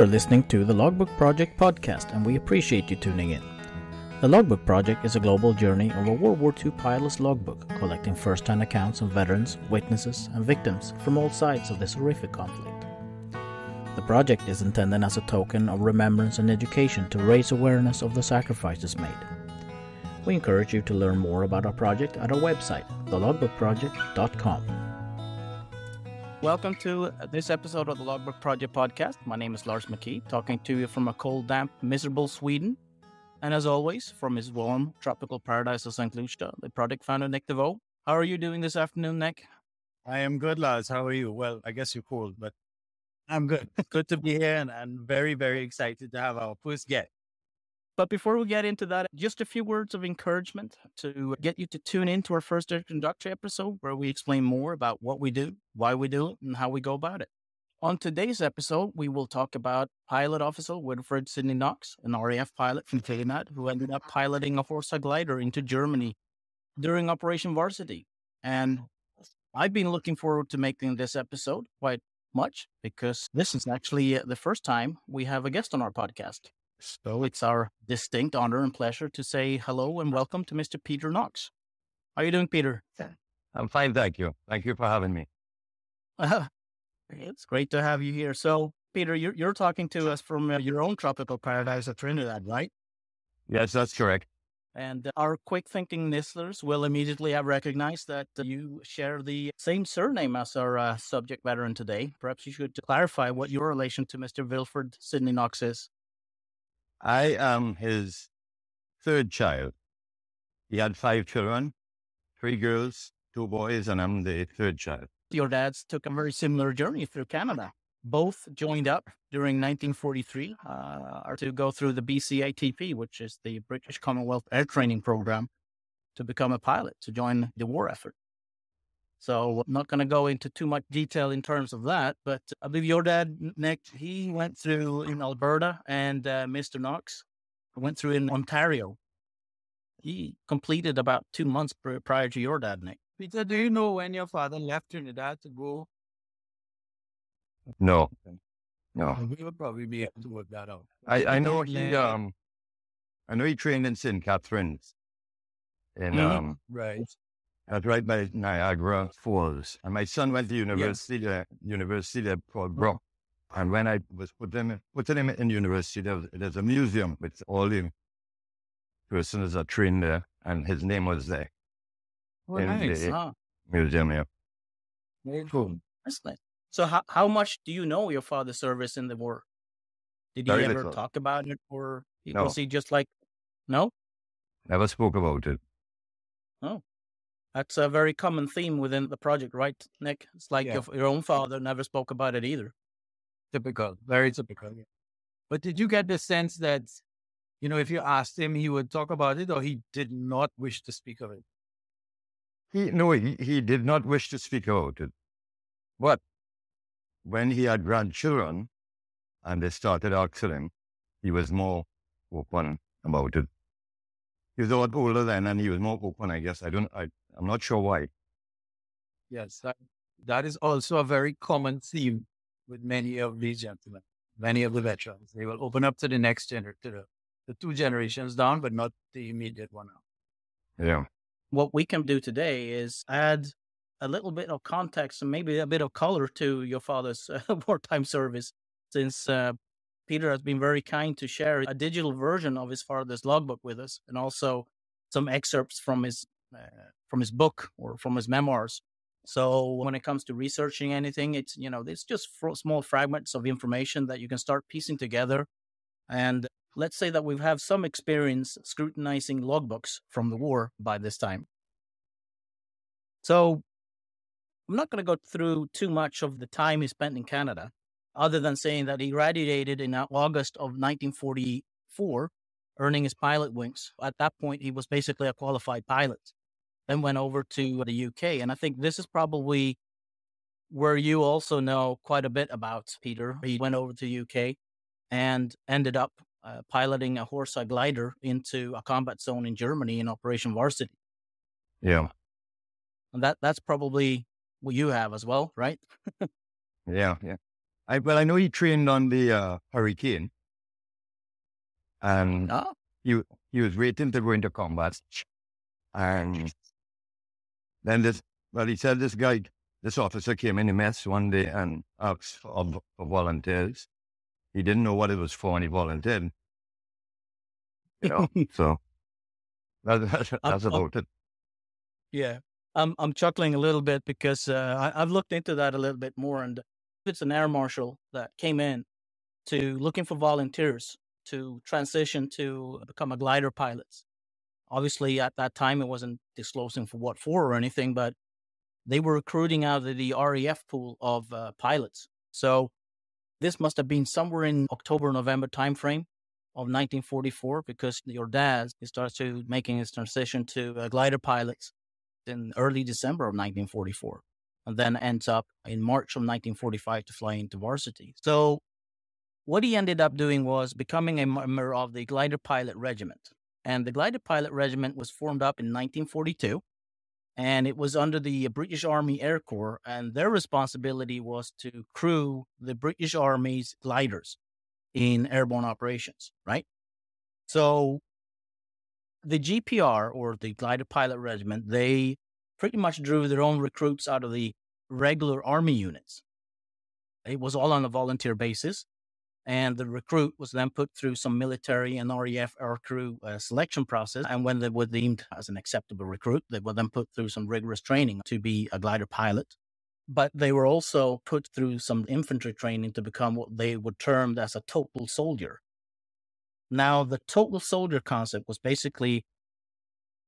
You are listening to the Logbook Project podcast, and we appreciate you tuning in. The Logbook Project is a global journey of a World War II pilot's logbook, collecting first hand accounts of veterans, witnesses, and victims from all sides of this horrific conflict. The project is intended as a token of remembrance and education to raise awareness of the sacrifices made. We encourage you to learn more about our project at our website, thelogbookproject.com. Welcome to this episode of the Logbook Project podcast. My name is Lars McKee, talking to you from a cold, damp, miserable Sweden. And as always, from his warm, tropical paradise of St. Lucia, the project founder, Nick Devaux. How are you doing this afternoon, Nick? I am good, Lars. How are you? Well, I guess you're cold, but I'm good. good to be here and, and very, very excited to have our first guest. But before we get into that, just a few words of encouragement to get you to tune in to our first introductory episode where we explain more about what we do, why we do it, and how we go about it. On today's episode, we will talk about pilot officer Wilfred Sidney Knox, an RAF pilot from Trinidad who ended up piloting a Horsa glider into Germany during Operation Varsity. And I've been looking forward to making this episode quite much because this is actually uh, the first time we have a guest on our podcast. So it's our distinct honor and pleasure to say hello and welcome to Mr. Peter Knox. How are you doing, Peter? I'm fine, thank you. Thank you for having me. Uh, it's great to have you here. So, Peter, you're, you're talking to us from uh, your own tropical paradise of Trinidad, right? Yes, that's correct. And our quick thinking listeners will immediately have recognized that you share the same surname as our uh, subject veteran today. Perhaps you should clarify what your relation to Mr. Wilfred Sidney Knox is. I am his third child. He had five children, three girls, two boys, and I'm the third child. Your dads took a very similar journey through Canada. Both joined up during 1943 uh, to go through the BCATP, which is the British Commonwealth Air Training Program, to become a pilot, to join the war effort. So I'm not going to go into too much detail in terms of that, but I believe your dad, Nick, he went through in Alberta and uh, Mr. Knox went through in Ontario. He completed about two months prior to your dad, Nick. Peter, do you know when your father left Trinidad to go? No. No. We would probably be able to work that out. I, I know he um I know he trained in St. Catharines. In Mhm. um Right. That's right by Niagara Falls. And my son went to university there, university there called Brock. And when I was putting him, putting him in university, there was, there's a museum with all the persons that trained there, and his name was there. Oh, in nice. the Ah, museum, yeah. Very cool. that's nice. So how, how much do you know your father's service in the war? Did he Very ever little. talk about it or No. was he just like, no? Never spoke about it. That's a very common theme within the project, right, Nick? It's like Yeah. your, your own father never spoke about it either. Typical. Very typical. yeah. But did you get the sense that, you know, if you asked him, he would talk about it or he did not wish to speak of it? He no, he, he did not wish to speak about it. But when he had grandchildren and they started asking him, he was more open about it. He was a lot older then and he was more open, I guess. I don't I I'm not sure why. Yes. That, that is also a very common theme with many of these gentlemen, many of the veterans. They will open up to the next generation, to the, the two generations down, but not the immediate one up. Yeah. What we can do today is add a little bit of context and maybe a bit of color to your father's uh, wartime service, since uh, Peter has been very kind to share a digital version of his father's logbook with us, and also some excerpts from his Uh, from his book or from his memoirs. So when it comes to researching anything, it's you know it's just small fragments of information that you can start piecing together. And let's say that we have some experience scrutinizing logbooks from the war by this time. So I'm not going to go through too much of the time he spent in Canada, other than saying that he graduated in August of 1944, earning his pilot wings. At that point, he was basically a qualified pilot. Then went over to the UK, and I think this is probably where you also know quite a bit about Peter. He went over to UK and ended up uh, piloting a Horsa glider into a combat zone in Germany in Operation Varsity. Yeah. And that that's probably what you have as well, right? Yeah. Yeah. I well, I know he trained on the uh, Hurricane, and Oh, he he was waiting to go into combat, and then this well, he said this guy, this officer came in a mess one day and asked for, for volunteers. He didn't know what it was for, and he volunteered. You know, so that, that's, that's about it. yeah. I'm I'm chuckling a little bit because uh, I, I've looked into that a little bit more, and it's an air marshal that came in to looking for volunteers to transition to become a glider pilot. Obviously, at that time, it wasn't disclosing for what for or anything, but they were recruiting out of the RAF pool of uh, pilots. So this must have been somewhere in October, November timeframe of 1944, because your dad starts to making his transition to uh, glider pilots in early December of 1944, and then ends up in March of 1945 to fly into varsity. So what he ended up doing was becoming a member of the glider pilot regiment. And the glider pilot regiment was formed up in 1942 and it was under the British Army Air Corps, and their responsibility was to crew the British Army's gliders in airborne operations, right? So the GPR or the glider pilot regiment, they pretty much drew their own recruits out of the regular army units. It was all on a volunteer basis. And the recruit was then put through some military and RAF air crew uh, selection process. And when they were deemed as an acceptable recruit, they were then put through some rigorous training to be a glider pilot. But they were also put through some infantry training to become what they were termed as a total soldier. Now, the total soldier concept was basically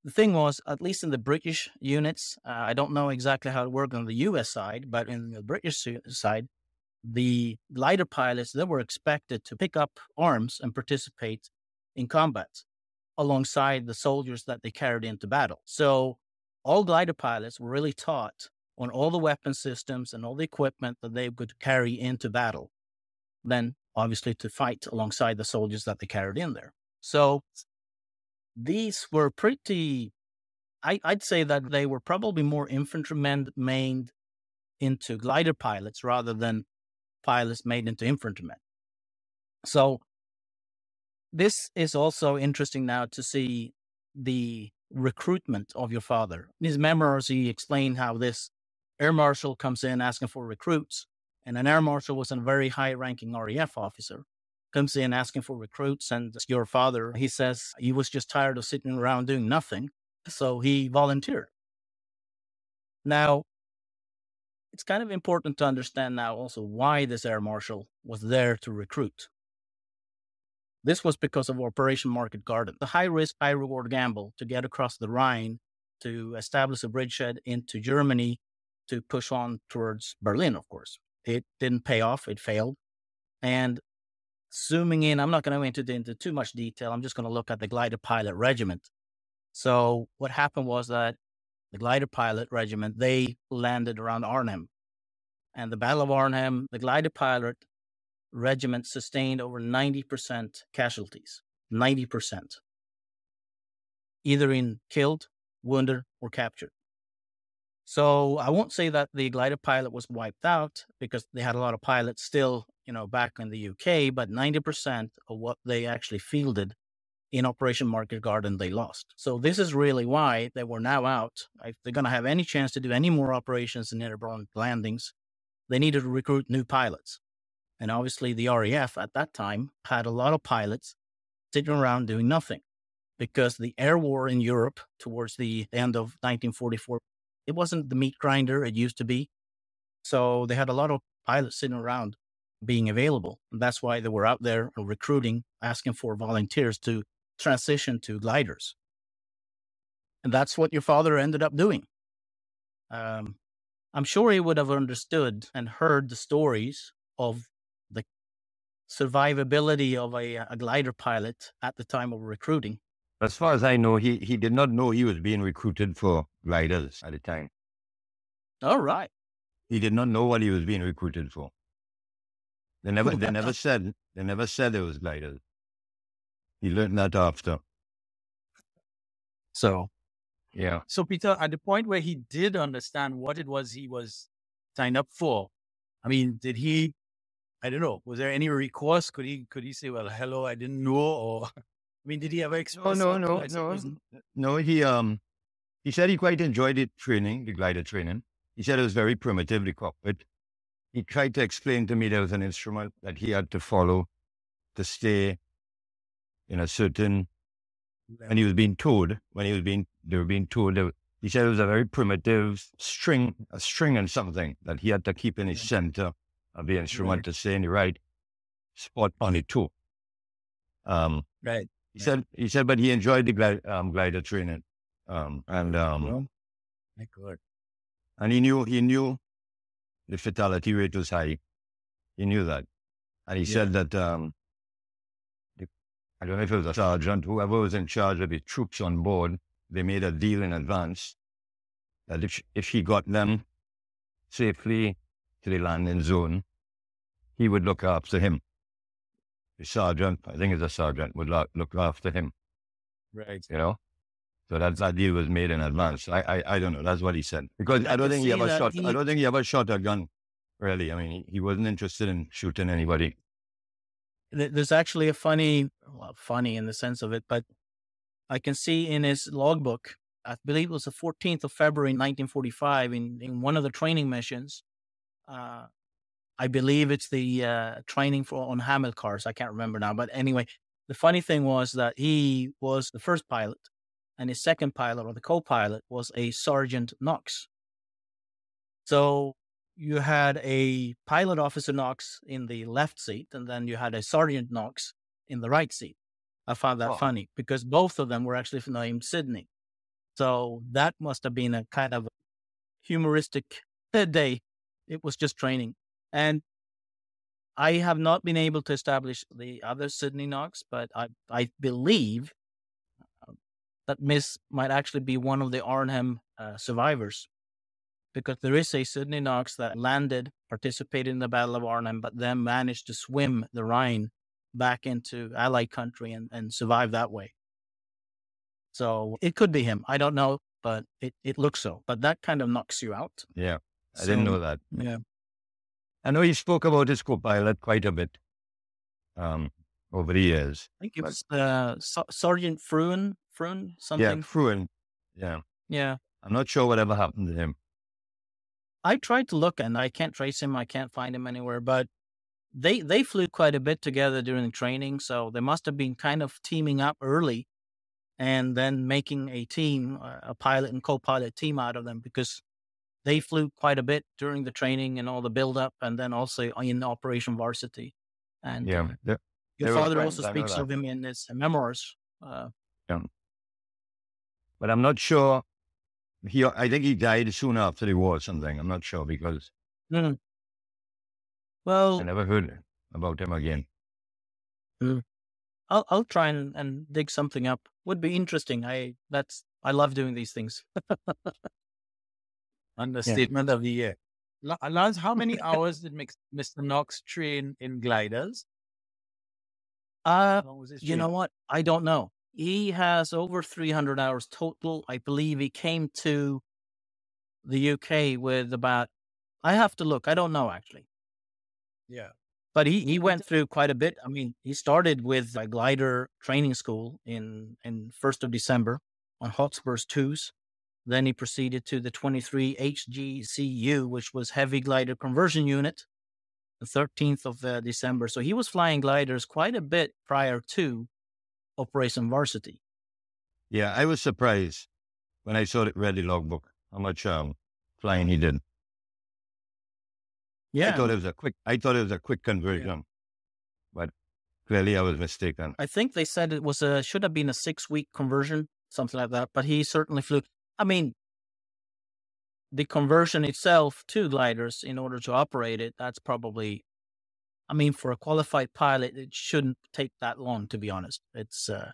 the thing was, at least in the British units, uh, I don't know exactly how it worked on the US side, but in the British side, the glider pilots they were expected to pick up arms and participate in combat alongside the soldiers that they carried into battle. So all glider pilots were really taught on all the weapon systems and all the equipment that they could carry into battle. Then obviously to fight alongside the soldiers that they carried in there. So these were pretty I, I'd say that they were probably more infantrymen made into glider pilots rather than pilots made into infantrymen. So this is also interesting now to see the recruitment of your father. In his memoirs, he explained how this air marshal comes in asking for recruits, and an air marshal was a very high-ranking RAF officer. Comes in asking for recruits, and your father, he says he was just tired of sitting around doing nothing, so he volunteered. Now, it's kind of important to understand now also why this air marshal was there to recruit. This was because of Operation Market Garden, the high risk, high reward gamble to get across the Rhine to establish a bridgehead into Germany to push on towards Berlin, of course. It didn't pay off, it failed. And zooming in, I'm not going to enter into too much detail. I'm just going to look at the glider pilot regiment. So, what happened was that the glider pilot regiment, they landed around Arnhem. And the Battle of Arnhem, the glider pilot regiment sustained over 90% casualties. 90%. Either in killed, wounded, or captured. So I won't say that the glider pilot was wiped out because they had a lot of pilots still, you know, back in the UK, but 90% of what they actually fielded in Operation Market Garden, they lost. So this is really why they were now out. If they're going to have any chance to do any more operations in airborne landings, they needed to recruit new pilots. And obviously, the RAF at that time had a lot of pilots sitting around doing nothing because the air war in Europe towards the end of 1944, it wasn't the meat grinder it used to be. So they had a lot of pilots sitting around being available. And that's why they were out there recruiting, asking for volunteers to transition to gliders. And that's what your father ended up doing. Um, I'm sure he would have understood and heard the stories of the survivability of a, a glider pilot at the time of recruiting. As far as I know, he, he did not know he was being recruited for gliders at the time. All right. He did not know what he was being recruited for. They never they never said they never said it was gliders. He learned that after. So, Yeah. So, Peter, at the point where he did understand what it was he was signed up for, I mean, did he I don't know. Was there any recourse? Could he could he say, "Well, hello, I didn't know," or I mean, did he ever express? no, that? no, no. No, he um he said he quite enjoyed the training, the glider training. He said it was very primitive, the cockpit. He tried to explain to me there was an instrument that he had to follow to stay in a certain when he was being towed, when he was being they were being they, he said it was a very primitive string, a string and something that he had to keep in his center of the instrument to stay in the right spot on the toe. Um Right. he Yeah. said he said, but he enjoyed the glide, um, glider training, um, and um, Well, my God. and he knew he knew the fatality rate was high. He knew that, and he said that um, I don't know if it was a sergeant, whoever was in charge of the troops on board, they made a deal in advance that if if he got them safely to the landing zone, he would look after him. The sergeant, I think it's a sergeant, would look, look after him. Right. you know. So that that deal was made in advance. I I, I don't know. That's what he said because I, I don't think he ever shot. he- I don't think he ever shot a gun. Really, I mean, he, he wasn't interested in shooting anybody. Th- There's actually a funny, well, funny in the sense of it, but I can see in his logbook, I believe it was the 14th of February, 1945, in, in one of the training missions. Uh, I believe it's the uh, training for on Hamilcars. I can't remember now, but anyway, the funny thing was that he was the first pilot, and his second pilot or the co-pilot was a Sergeant Knox. So you had a pilot officer Knox in the left seat, and then you had a Sergeant Knox in the right seat. I found that Oh. funny because both of them were actually named Sydney. So that must have been a kind of humoristic day. It was just training. And I have not been able to establish the other Sydney Knox, but I, I believe uh, that Miss might actually be one of the Arnhem uh, survivors because there is a Sydney Knox that landed, participated in the Battle of Arnhem, but then managed to swim the Rhine back into Allied country and, and survive that way. So it could be him. I don't know, but it, it looks so. But that kind of knocks you out. Yeah, I didn't know that. Yeah. I know he spoke about his co-pilot quite a bit um, over the years. I think it was uh, Ser- Sergeant Fruin, Fruin, Yeah, something. Fruin. Yeah, Yeah. I'm not sure whatever happened to him. I tried to look and I can't trace him. I can't find him anywhere, but they they flew quite a bit together during training, so they must have been kind of teaming up early, and then making a team, uh, a pilot and co-pilot team out of them because they flew quite a bit during the training and all the build up, and then also in Operation Varsity. And Yeah, uh, your father friends, also speaks of him in his memoirs. Uh, but I'm not sure. He, I think he died soon after the war or something. I'm not sure because well, I never heard about him again. I'll I'll try and, and dig something up. Would be interesting. I that's I love doing these things. Understatement of the year. La- Lance, how many hours did Mr. Knox train in gliders? Uh How long was his you know what? I don't know. He has over 300 hours total. I believe he came to the UK with about I have to look. I don't know actually. Yeah. But he, he went through quite a bit. I mean, he started with a glider training school in in 1st of December on Hotspurs 2s. Then he proceeded to the 23 HGCU, which was Heavy Glider Conversion Unit, the 13th of uh, December. So he was flying gliders quite a bit prior to Operation Varsity. Yeah, I was surprised when I saw it, read the logbook how much um, flying he did. Yeah, I Yeah. thought it was a quick. I thought it was a quick conversion, but clearly I was mistaken. I think they said it was a should have been a six week conversion, something like that. But he certainly flew. I mean, the conversion itself to gliders in order to operate it, that's probably. I mean, for a qualified pilot, it shouldn't take that long. To be honest, it's uh,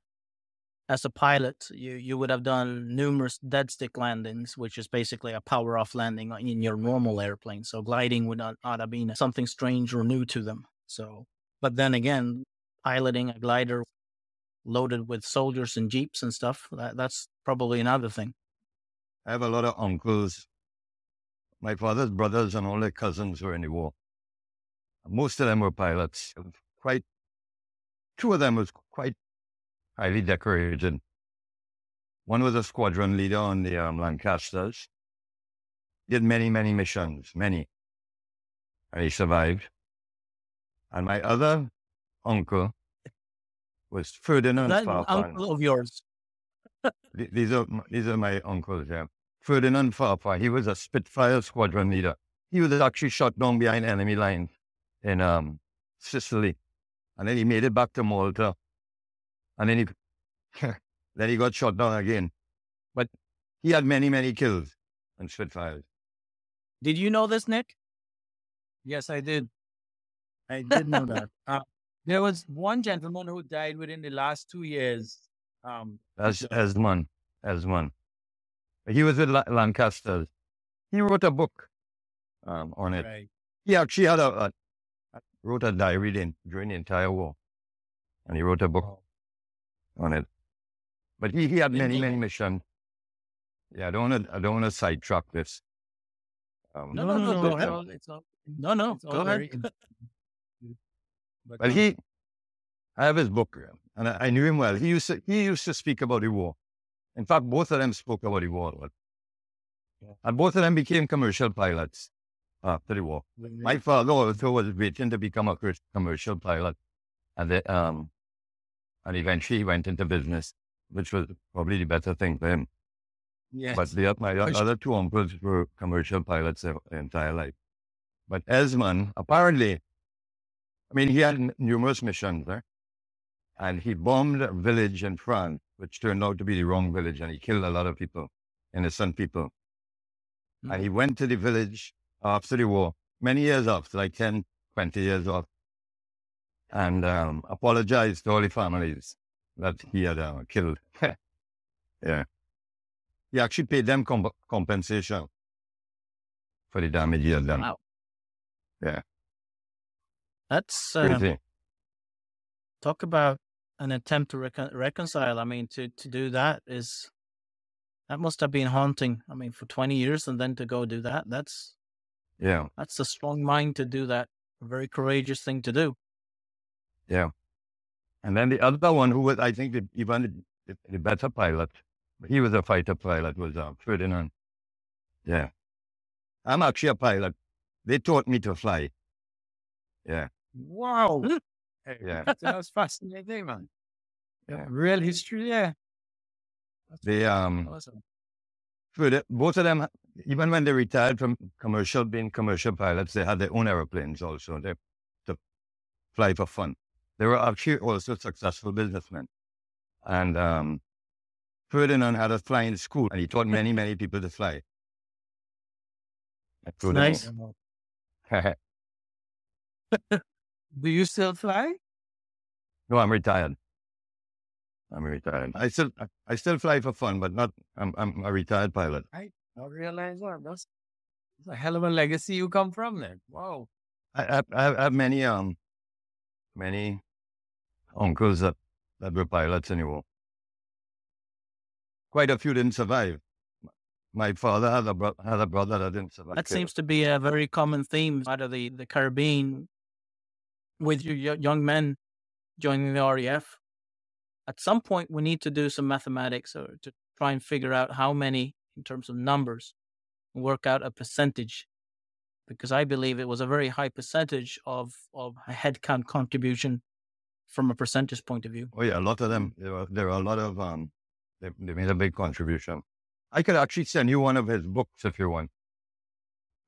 as a pilot, you you would have done numerous dead stick landings, which is basically a power off landing in your normal airplane. So gliding would not, not have been something strange or new to them. So, but then again, piloting a glider loaded with soldiers and jeeps and stuff. That, that's probably another thing. I have a lot of uncles. My father's brothers and all their cousins were in the war. Most of them were pilots. Quite, two of them was quite highly decorated. One was a squadron leader on the um, Lancasters. Did many, many missions, many. And he survived. And my other uncle was Ferdinand That Farfan. uncle of yours. These are these are my uncles. Yeah, Ferdinand Farfan. He was a Spitfire squadron leader. He was actually shot down behind enemy lines in um, Sicily, and then he made it back to Malta, and then he then he got shot down again. But he had many many kills on Spitfires. Did you know this, Nick? Yes, I did. I did know that. There was one gentleman who died within the last two years. Um, As Esmond, Esmond. He was with La- Lancasters. He wrote a book um, on it. right. He actually had a, a wrote a diary then during the entire war, and he wrote a book on it. But he, he had many many missions. Yeah, I don't want to I don't want to sidetrack this. Um, No, no, no, no, go go ahead. ahead. It's all, No, no, it's go ahead. in- but, Well, he, I have his book, and I, I knew him well. He used to, he used to speak about the war. In fact, both of them spoke about the war, a. Yeah. and both of them became commercial pilots after the war. My father also was waiting to become a commercial pilot, and the, um, and eventually he went into business, which was probably the better thing for him. yes. But the, my sure. other two uncles were commercial pilots their entire life. But Esmond, apparently, I mean, he had numerous missions there. And he bombed a village in France, which turned out to be the wrong village, and he killed a lot of people, innocent people. And he went to the village after the war, many years after, like 10, 20 years off, and um, apologized to all the families that he had uh, killed. yeah. He actually paid them comp- compensation for the damage he had done. Wow. Yeah. That's uh, Crazy. talk about an attempt to recon- reconcile. I mean, to to do that is that must have been haunting. I mean, for twenty years and then to go do that. That's Yeah. that's a strong mind to do that. A very courageous thing to do. Yeah. And then the other one who was, I think, the, even the, the, the better pilot, he was a fighter pilot, was uh, Ferdinand. Yeah. I'm actually a pilot. They taught me to fly. Yeah. wow. Yeah. that was fascinating, man. Yeah. Real history, yeah. That's They, um, awesome. Both of them, even when they retired from commercial, being commercial pilots, they had their own airplanes also they, to fly for fun. They were actually also successful businessmen. And um, Ferdinand had a flying school, and he taught many, many people to fly. nice. Do you still fly? no, I'm retired. I'm retired. I still, I- I still fly for fun, but not. I'm, I'm a retired pilot. I realize that. That's, that's a hell of a legacy you come from then. Wow. I, I, I have- many, um, many uncles that, that were pilots anymore. Quite a few didn't survive. My father had a, bro- had a brother that didn't survive. That seems to be a very common theme out of the, the Caribbean with your young men joining the RAF. At some point, we need to do some mathematics or to try and figure out how many, in terms of numbers, work out a percentage. Because I believe it was a very high percentage of, of a headcount contribution from a percentage point of view. Oh yeah, a lot of them. There were, there are a lot of um. They, they made a big contribution. I could actually send you one of his books if you want.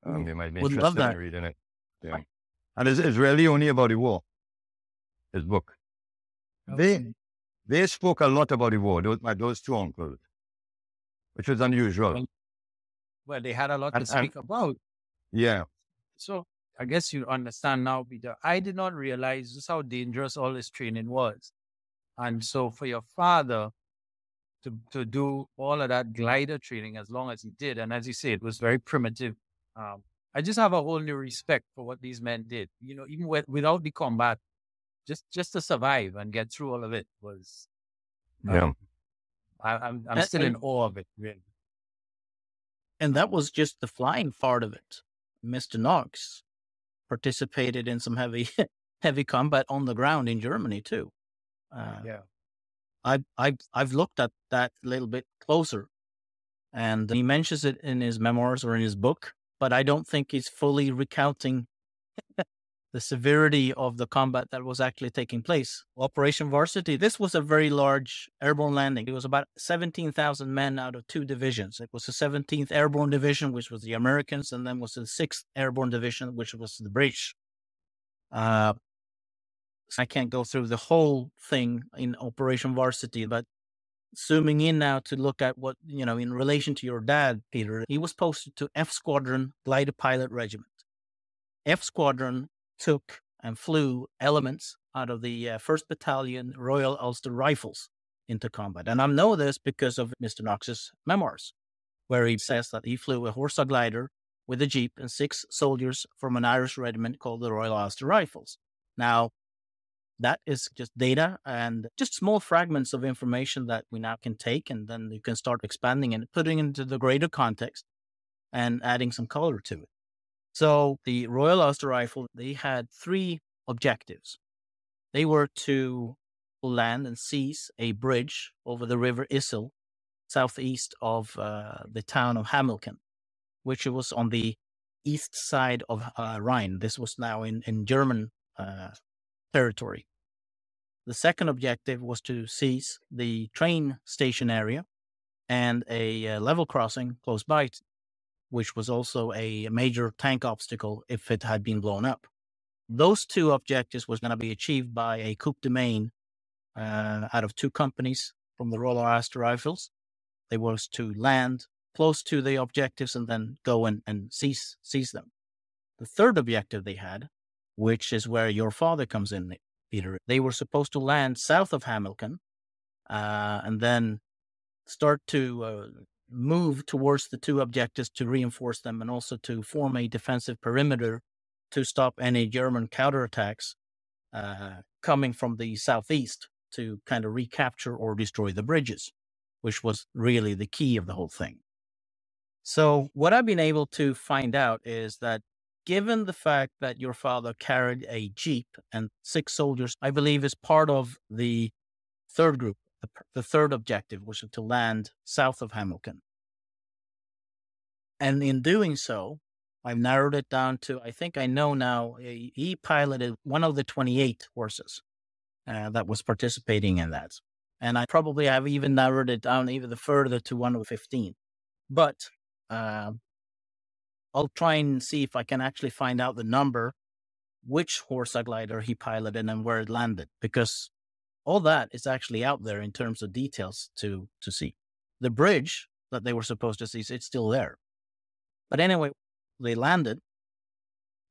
Um, you might be Would interested in reading it. Yeah, and it's, it's really only about the war. His book. They they spoke a lot about the war. Those my those two uncles, which was unusual. Well, Well, they had a lot And- to speak about. yeah, So I guess you understand now, Peter. I did not realize just how dangerous all this training was. And so for your father to to do all of that glider training as long as he did, and as you say, it was very primitive. Um, I just have a whole new respect for what these men did. You know, even with, without the combat, just just to survive and get through all of it was. um, yeah. I, I'm I'm And- still in awe of it. Really. And that was just the flying part of it. Mr. Knox participated in some heavy heavy combat on the ground in Germany too. Uh, Yeah. I I've I've looked at that a little bit closer, and he mentions it in his memoirs or in his book, but I don't think he's fully recounting the severity of the combat that was actually taking place. Operation Varsity. This was a very large airborne landing. It was about seventeen thousand men out of two divisions. It was the Seventeenth Airborne Division, which was the Americans, and then was the Sixth Airborne Division, which was the British. Uh, I can't go through the whole thing in Operation Varsity, but zooming in now to look at what, you know, in relation to your dad, Peter, he was posted to F Squadron Glider Pilot Regiment. F Squadron took and flew elements out of the uh, 1st Battalion Royal Ulster Rifles into combat. And I know this because of Mr. Knox's memoirs, where he says that he flew a Horsa glider with a Jeep and six soldiers from an Irish regiment called the Royal Ulster Rifles. Now, that is just data and just small fragments of information that we now can take and then you can start expanding and putting into the greater context and adding some color to it. So the Royal Ulster Rifle, they had three objectives. They were to land and seize a bridge over the River Issel, southeast of uh, the town of Hamminkeln, which was on the east side of uh, Rhine. This was now in, in German uh, territory. The second objective was to seize the train station area and a uh, level crossing close by, which was also a major tank obstacle if it had been blown up. Those two objectives was going to be achieved by a coup de main uh, out of two companies from the Royal Ulster Rifles. They was to land close to the objectives and then go and, and seize seize them. The third objective they had, which is where your father comes in, Peter. They were supposed to land south of Hamminkeln uh, and then start to uh, move towards the two objectives to reinforce them and also to form a defensive perimeter to stop any German counterattacks uh, coming from the southeast to kind of recapture or destroy the bridges, which was really the key of the whole thing. So, what I've been able to find out is that given the fact that your father carried a jeep and six soldiers, I believe is part of the third group, the, the third objective was to land south of Hamminkeln. And in doing so, I've narrowed it down to, I think I know now, he piloted one of the 28 Horsas uh, that was participating in that. And I probably have even narrowed it down even further to one of 15. But uh, I'll try and see if I can actually find out the number, which Horsa glider he piloted and where it landed, because all that is actually out there in terms of details to to see. The bridge that they were supposed to see, it's still there. But anyway, they landed,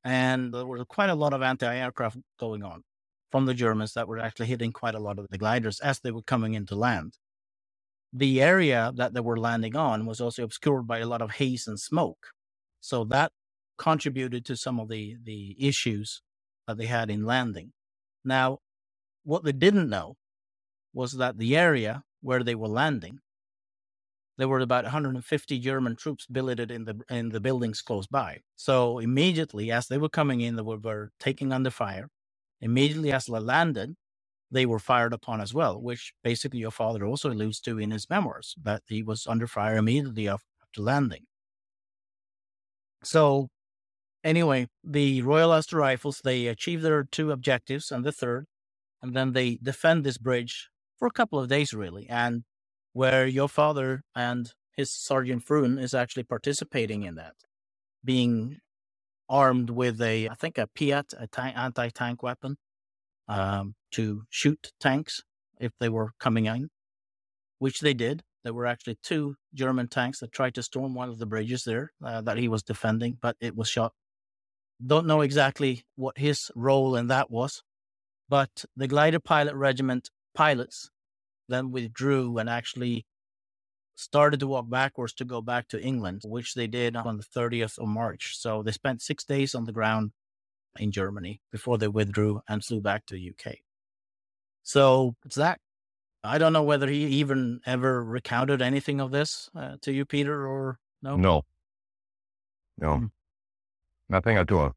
and there was quite a lot of anti-aircraft going on from the Germans that were actually hitting quite a lot of the gliders as they were coming into land. The area that they were landing on was also obscured by a lot of haze and smoke. So that contributed to some of the, the issues that they had in landing. Now, what they didn't know was that the area where they were landing, there were about 150 German troops billeted in the in the buildings close by. So immediately, as they were coming in, they were, were taking under fire. Immediately as they landed, they were fired upon as well, which basically your father also alludes to in his memoirs that he was under fire immediately after landing. So, anyway, the Royal Ulster Rifles they achieved their two objectives and the third, and then they defend this bridge for a couple of days, really. And where your father and his Sergeant Fruin is actually participating in that, being armed with a, I think, a Piat, a ta- anti-tank weapon, um, to shoot tanks if they were coming in, which they did. There were actually two German tanks that tried to storm one of the bridges there uh, that he was defending, but it was shot. Don't know exactly what his role in that was, but the glider pilot regiment pilots then withdrew and actually started to walk backwards to go back to England, which they did on the 30th of March. So they spent six days on the ground in Germany before they withdrew and flew back to the UK. So it's that. I don't know whether he even ever recounted anything of this uh, to you, Peter, or no. No. No. Hmm. Nothing at all.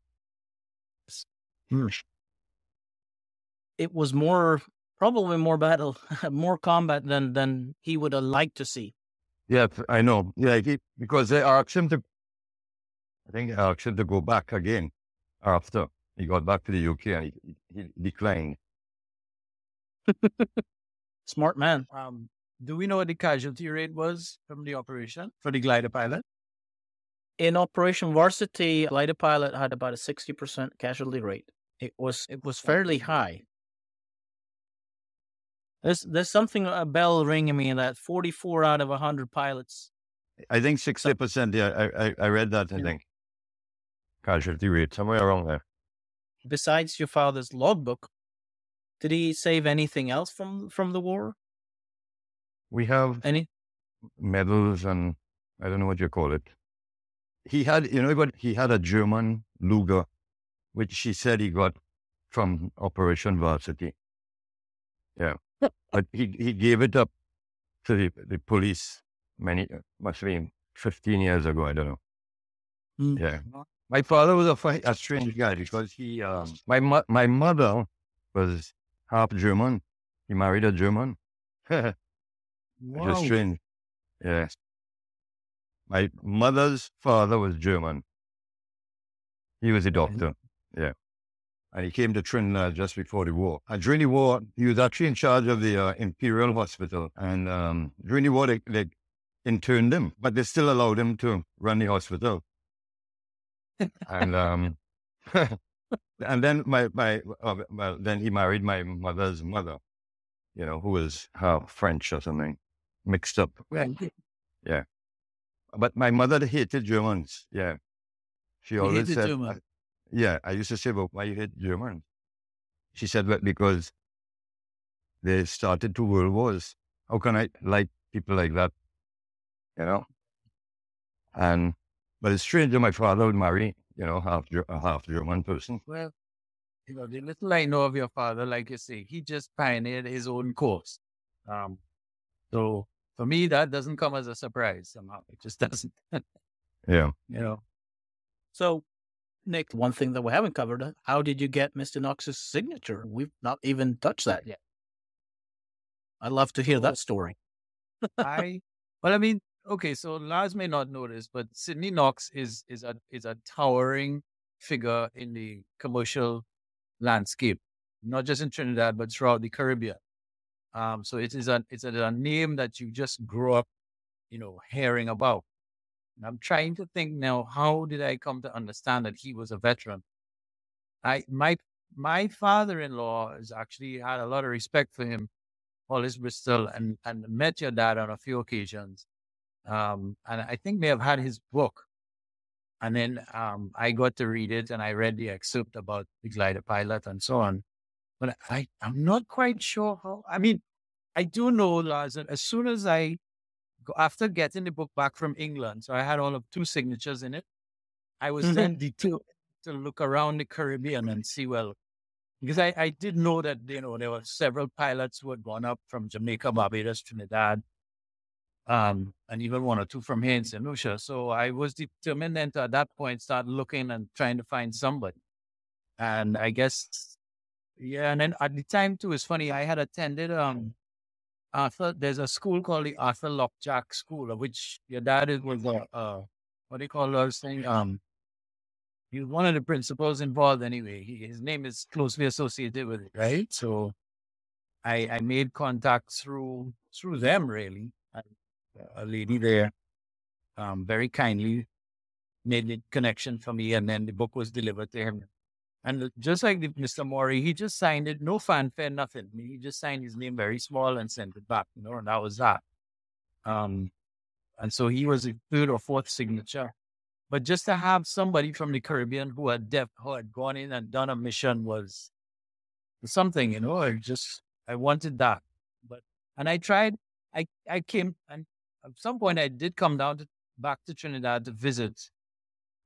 It was more, probably more battle, more combat than than he would have liked to see. Yeah, I know. Yeah, he, because they asked him to, I think they asked him to go back again after he got back to the UK and he, he declined. Smart man. Um, do we know what the casualty rate was from the operation for the glider pilot? In Operation Varsity, glider pilot had about a 60% casualty rate. It was it was fairly high. There's there's something a bell ringing me that 44 out of 100 pilots. I think 60%. Yeah, I, I, I read that, I Yeah. think. Casualty rate, somewhere around there. Besides your father's logbook, did he save anything else from from the war? We have Any? medals and I don't know what you call it. He had, you know, but he had a German Luger, which he said he got from Operation Varsity. Yeah, but he he gave it up to the, the police many must have been fifteen years ago. I don't know. Hmm. Yeah, my father was a, a strange guy because he um my mo- my mother was half German. He married a German. Which is strange. Yes. My mother's father was German. He was a doctor. Yeah. And he came to Trinidad just before the war. And during the war, he was actually in charge of the uh, Imperial Hospital. And um, during the war, they, they interned him, but they still allowed him to run the hospital. and um, and then my my uh, well, then he married my mother's mother, you know, who was half French or something, mixed up. Yeah, but my mother hated Germans. Yeah. She always hated said, German. Yeah, I used to say, well, why you hate Germans? She said, well, because they started two world wars. How can I like people like that? You know? And, but it's strange that my father would marry, you know, half, a half German person. Well, you know, the little I know of your father, like you say, he just pioneered his own course. Um, so for me, that doesn't come as a surprise somehow. It just doesn't, Yeah. you know. So, Nick, one thing that we haven't covered: uh, how did you get Mr. Knox's signature? We've not even touched that yet. I'd love to hear that story. I well, I mean, okay, so Lars may not know this, but Sidney Knox is is a is a towering figure in the commercial landscape, not just in Trinidad but throughout the Caribbean. Um, so it is a it's a, a name that you just grow up, you know, hearing about. And I'm trying to think now, how did I come to understand that he was a veteran? I my my father-in-law has actually had a lot of respect for him Hollis Bristol and, and met your dad on a few occasions. Um, and I think may have had his book. And then um, I got to read it and I read the excerpt about the glider pilot and so on. But I, I'm not quite sure how. I mean, I do know, Lars, that as soon as I, after getting the book back from England, so I had all of two signatures in it, I was Mhm. then determined to look around the Caribbean and see, well, because I, I did know that you know there were several pilots who had gone up from Jamaica, Barbados, Trinidad, um, and even one or two from here in St. Lucia. So I was determined then to at that point start looking and trying to find somebody. And I guess yeah, and then at the time too, it's funny, I had attended um Arthur there's a school called the Arthur Lok Jack School, of which your dad is was a uh what do you call those thing? Um He's one of the principals involved anyway. He, his name is closely associated with it, right? So I, I made contact through through them really. And a lady there um, very kindly made the connection for me, and then the book was delivered to him. And just like the, Mr. Maury, he just signed it, no fanfare, nothing. I mean, he just signed his name very small and sent it back, you know, and that was that. Um, and so he was the third or fourth signature. But just to have somebody from the Caribbean who had def- who had gone in and done a mission was something, you know. I just I wanted that, but and I tried. I I came and at some point I did come down to back to Trinidad to visit.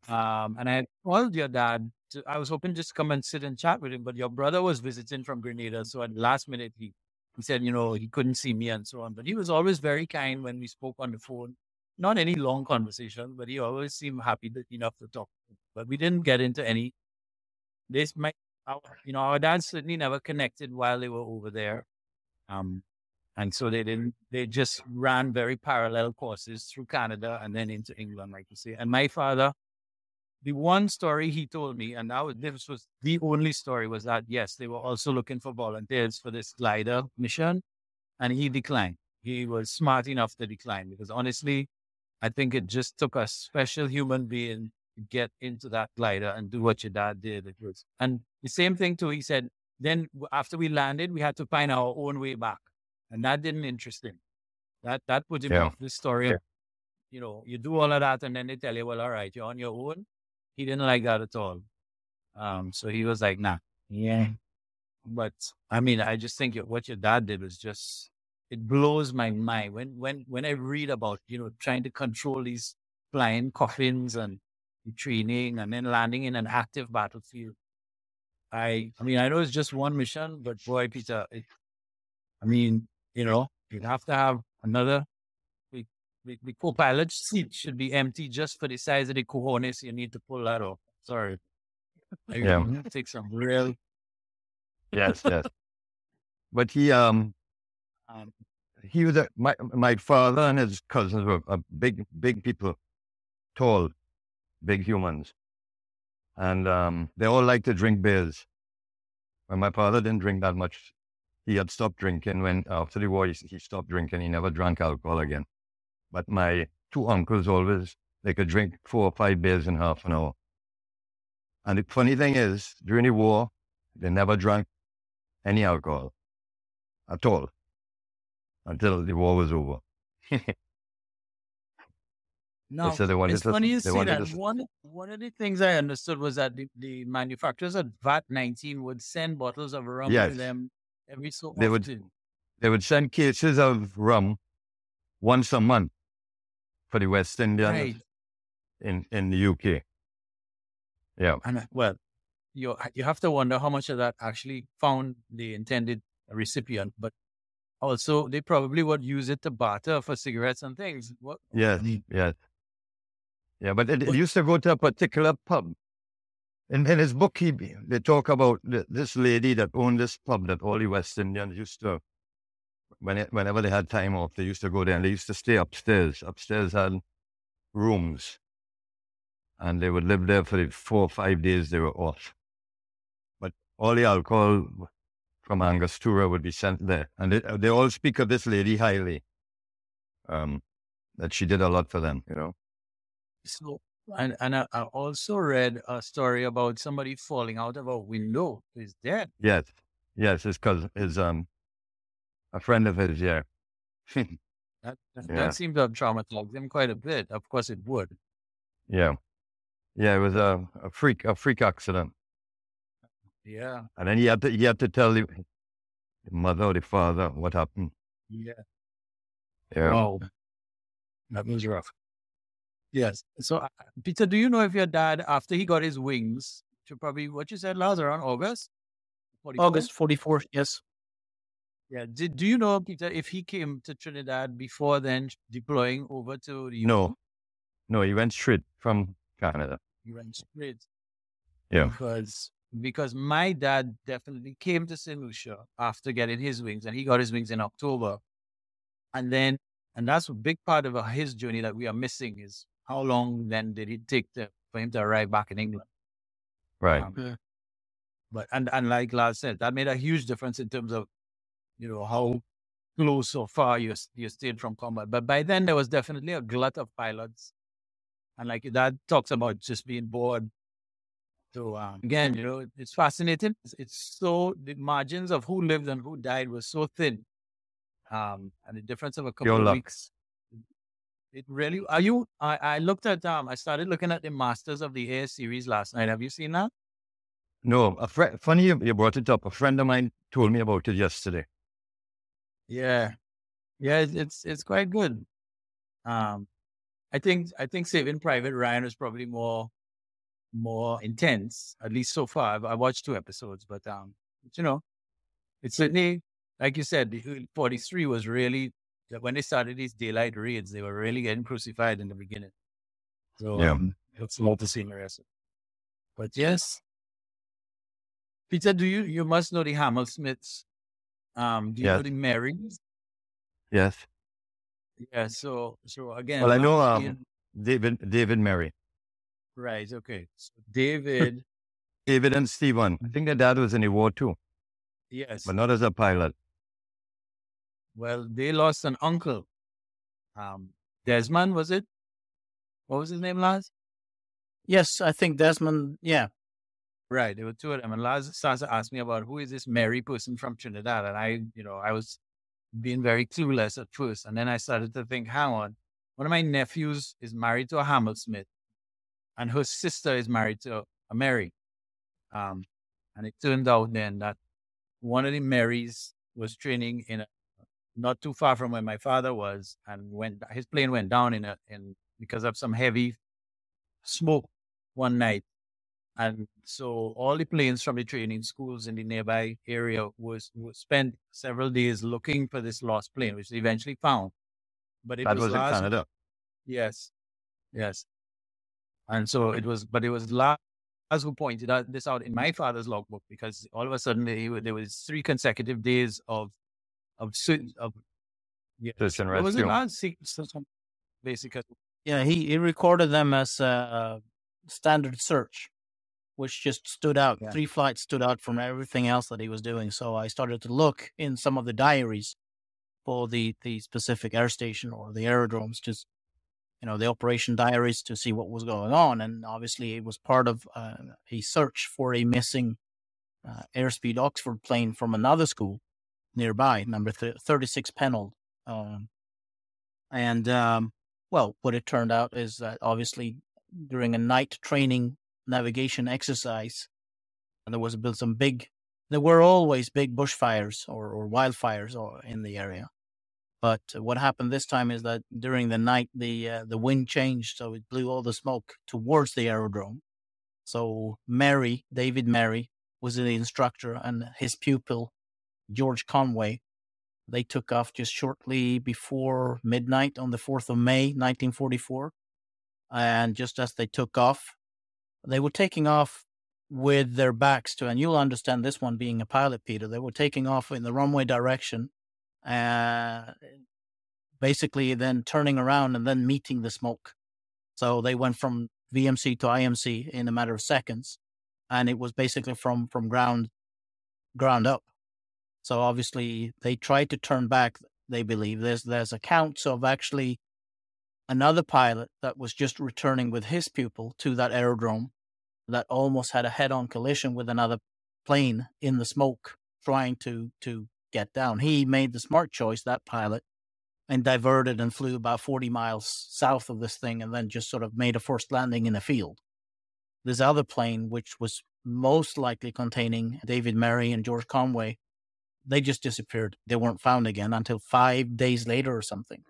Um, and I called your dad. To, I was hoping just to come and sit and chat with him, but your brother was visiting from Grenada, so at the last minute he he said, you know, he couldn't see me and so on. But he was always very kind when we spoke on the phone not any long conversation, but he always seemed happy enough to talk. But we didn't get into any. This my our, you know, our dads certainly never connected while they were over there. Um, and so they didn't, they just ran very parallel courses through Canada and then into England, like you say. And my father, the one story he told me, and now this was the only story, was that yes, they were also looking for volunteers for this glider mission, and he declined. He was smart enough to decline because honestly, I think it just took a special human being to get into that glider and do what your dad did. It was, and the same thing too. He said, then after we landed, we had to find our own way back, and that didn't interest him. That that put him Yeah. off the story. Of, you know, you do all of that, and then they tell you, well, all right, you're on your own. He didn't like that at all. Um, so he was like, nah, yeah. But I mean, I just think what your dad did was just it blows my mind when when when I read about you know trying to control these flying coffins and training and then landing in an active battlefield. I I mean I know it's just one mission, but boy, Peter, it, I mean you know you'd have to have another. The, the, co-pilot seat should be empty just for the size of the cojones you need to pull that off. Sorry, Yeah. you have to take some real. Yes, yes. But he um Um, he was a my my father and his cousins were a big big people, tall, big humans, and um they all like to drink beers. When my father didn't drink that much, he had stopped drinking when after the war he, he stopped drinking. He never drank alcohol again. But my two uncles always they could drink four or five beers in half an hour. And the funny thing is, during the war, they never drank any alcohol at all until the war was over. No, they it's to- funny you say that. to- One one of the things I understood was that the, the manufacturers at VAT 19 would send bottles of rum Yes. to them every so They often. would- They would send cases of rum once a month for the West Indians right. in, in the UK. Yeah. And uh, well, you you have to wonder how much of that actually found the intended recipient, but also they probably would use it to barter for cigarettes and things. What? Yes. Yes. Yeah, but it, it used to go to a particular pub. In, in his book, he they talk about th- this lady that owned this pub that all the West Indians used to, when it, whenever they had time off, they used to go there and they used to stay upstairs. Upstairs had rooms, and they would live there for the four or five days they were off. But all the alcohol from Angostura would be sent there, and they, they all speak of this lady highly. Um, that she did a lot for them, you know. So and and I, I also read a story about somebody falling out of a window. Is dead. Yes, yes, his cousin, his um, a friend of his, yeah. That, that, Yeah. that seemed to have traumatized him quite a bit. Of course, it would. yeah, yeah, it was a, a freak, a freak accident, Yeah. and then he had to, he had to tell the, the mother or the father what happened. Yeah. Yeah, Wow. That was rough. Yes. So, uh, Peter, do you know if your dad, after he got his wings, to probably what you said last around August? 44? August 44th, yes. Yeah. Did, do you know, Peter, if he came to Trinidad before then deploying over to the no, no, he went straight from Canada. He went straight. Yeah. Because because my dad definitely came to St. Lucia after getting his wings, and he got his wings in October. And then, and that's a big part of uh, his journey that we are missing is how long then did it take to, for him to arrive back in England? Right. Um, Yeah. But and and like Lars said, that made a huge difference in terms of, you know, how close or far you you stayed from combat. But by then there was definitely a glut of pilots, and like your dad talks about just being bored. So um, again, you know, it's fascinating. It's, it's so the margins of who lived and who died was so thin, um, and the difference of a couple Pure of luck. weeks. It really are you? I I looked at um I started looking at the Masters of the Air series last night. Have you seen that? No, a friend. Funny you, you brought it up. A friend of mine told me about it yesterday. Yeah, yeah, it's it's, quite good. Um, I think I think Saving Private Ryan was probably more more intense, at least so far. I've, I watched two episodes, but um, but, you know, it's certainly like you said, the forty three was really when they started these daylight raids, they were really getting crucified in the beginning. So Yeah. um, it's more to see in. But yes, Peter, do you you must know the Hamel-Smiths? Um, do you Yes. know the Murrays? Yes. Yeah. So so again, Well, I know um, David David Murray. right. Okay. So David, David and Stephen. I think their dad was in the war too, yes. but not as a pilot. Well, they lost an uncle. Um, Desmond was it? What was his name, Lars? Yes, I think Desmond. Yeah, Right. There were two of them. And Lars starts to me about who is this Murray person from Trinidad. And I, you know, I was being very clueless at first. And then I started to think, hang on, one of my nephews is married to a Hamel-Smith and her sister is married to a Murray. Um, and it turned out then that one of the Murrays was training in a, not too far from where my father was and went, his plane went down in a, in, because of some heavy smoke one night. And so all the planes from the training schools in the nearby area was, was spent several days looking for this lost plane, which they eventually found. But it That was, was in Canada. Yes. Yes. And so it was, but it was Lars who pointed out this out in my father's logbook because all of a sudden they, there was three consecutive days of, of, su- of, yeah. Search and What was it, rescue. Lars? Se- Basically, yeah. He he recorded them as a, a standard search, which just stood out. Yeah. Three flights stood out from everything else that he was doing. So I started to look in some of the diaries for the the specific air station or the aerodromes, just you know the operation diaries to see what was going on. And obviously, it was part of uh, a search for a missing uh, airspeed Oxford plane from another school nearby, number th- 36 Penhold. Um, and um, well, what it turned out is that obviously during a night training navigation exercise, and there was bit some big. There were always big bushfires or, or wildfires in the area, but what happened this time is that during the night the uh, the wind changed, so it blew all the smoke towards the aerodrome. So Murray, David Murray, was the instructor, and his pupil, George Conway, they took off just shortly before midnight on the 4th of May, 1944. And just as they took off, they were taking off with their backs to, and you'll understand this one being a pilot, Peter. They were taking off in the runway direction, uh, basically then turning around and then meeting the smoke. So they went from VMC to IMC in a matter of seconds, and it was basically from from ground ground up. So obviously they tried to turn back. They believe there's there's accounts of actually another pilot that was just returning with his pupil to that aerodrome that almost had a head-on collision with another plane in the smoke trying to to get down. He made the smart choice, that pilot, and diverted and flew about 40 miles south of this thing and then just sort of made a forced landing in a field. This other plane, which was most likely containing David Murray and George Conway, they just disappeared. They weren't found again until five days later or something.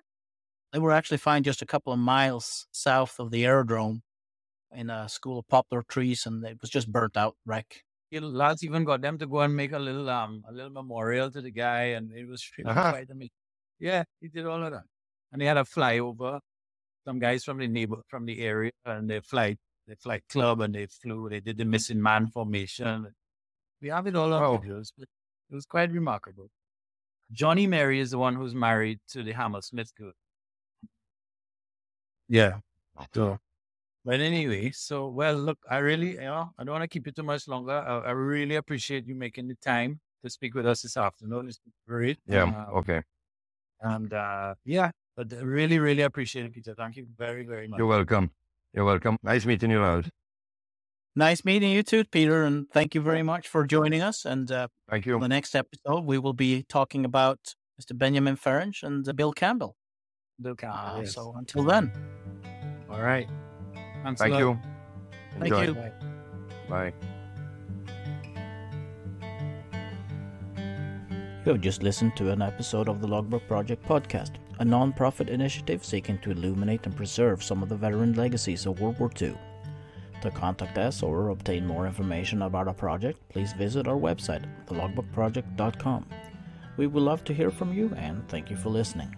They were actually found just a couple of miles south of the aerodrome in a school of poplar trees, and it was just burnt out wreck. know, Lars even got them to go and make a little um a little memorial to the guy, and it was, Uh-huh. quite amazing. Yeah, he did all of that, and he had a flyover. Some guys from the neighbor from the area, and they flight the flight club, and they flew. They did the missing man formation. We have it all on Wow. videos, but it was quite remarkable. Johnny Murray is the one who's married to the Hamel-Smith girl. Yeah. So, but anyway, so well, look, I really, you know, I don't want to keep you too much longer. I, I really appreciate you making the time to speak with us this afternoon. It's great. Yeah. Um, Okay. And uh, yeah, but really, really appreciate it, Peter. Thank you very, very much. You're welcome. You're welcome. Nice meeting you, Lars. Nice meeting you too, Peter, and thank you very much for joining us. And uh, Thank on you. the next episode, we will be talking about Mr. Benjamin Ferringe and uh, Bill Campbell. Bill Uh, yes. So until then, All right. Thanks Thank you. thank Enjoy. you. Bye. Bye. You have just listened to an episode of the Logbook Project podcast, a non profit initiative seeking to illuminate and preserve some of the veteran legacies of World War II. To contact us or obtain more information about our project, please visit our website, thelogbookproject.com. We would love to hear from you and thank you for listening.